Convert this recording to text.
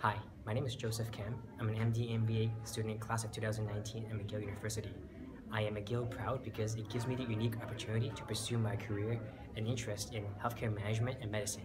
Hi, my name is Joseph Kam. I'm an MD MBA student class of 2019 at McGill University. I am McGill proud because it gives me the unique opportunity to pursue my career and interest in healthcare management and medicine.